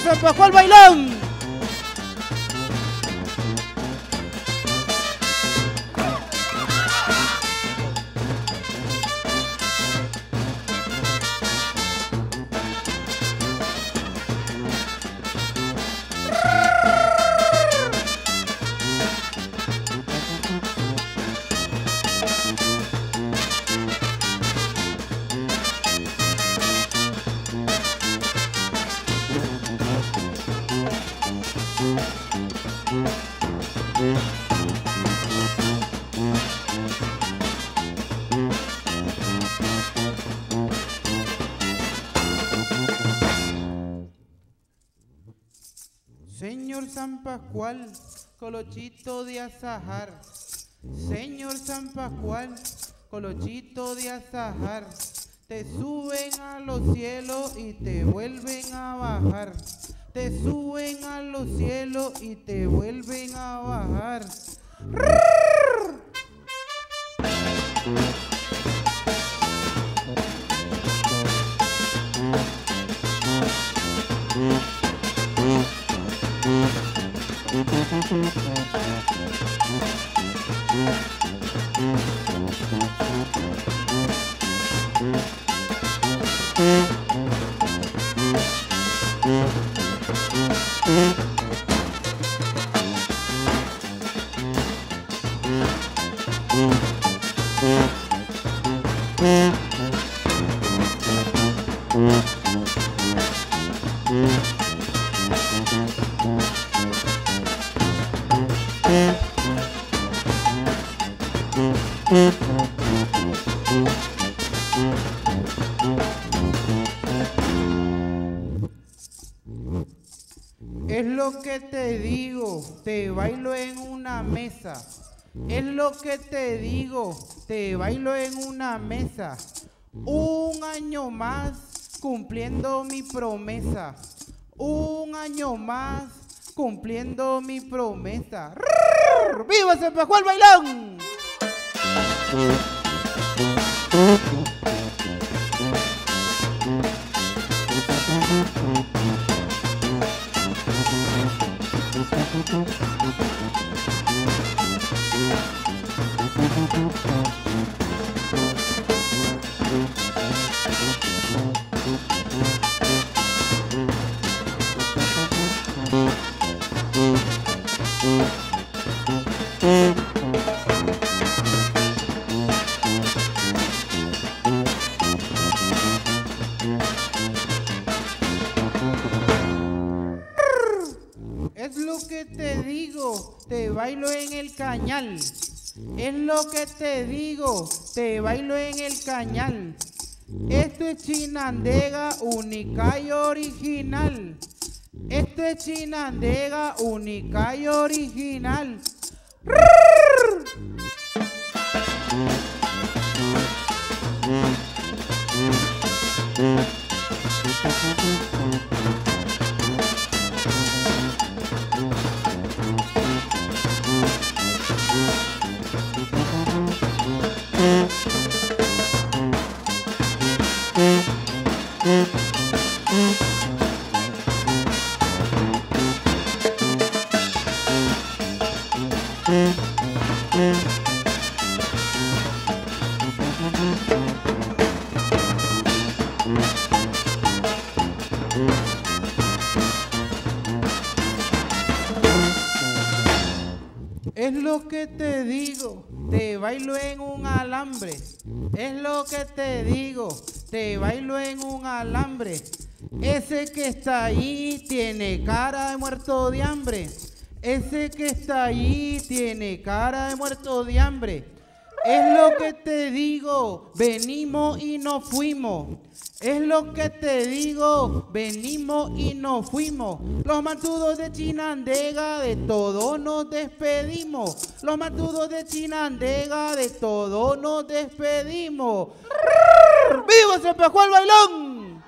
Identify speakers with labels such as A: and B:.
A: San Pascual Bailón! Señor San Pascual, colochito de azajar. Señor San Pascual, colochito de azajar. Te suben a los cielos y te vuelven a bajar. Te suben a los cielos y te vuelven a bajar. Mm-hmm. Es lo que te digo, te bailo en una mesa. Es lo que te digo, te bailo en una mesa. Un año más cumpliendo mi promesa. Un año más cumpliendo mi promesa. ¡Viva San Pascual Bailón! Es te bailo en el cañal. Es lo que te digo, te bailo en el cañal. Esto es chinandega única y original. Esto es chinandega única y original. Es lo que te digo, te bailo en un alambre. Es lo que te digo, te bailo en un alambre. Ese que está ahí tiene cara de muerto de hambre. Ese que está ahí tiene cara de muerto de hambre. Es lo que te digo, venimos y nos fuimos. Es lo que te digo, venimos y nos fuimos. Los mantudos de Chinandega, de todo nos despedimos. Los mantudos de Chinandega, de todo nos despedimos. ¡Viva San Pascual Bailón!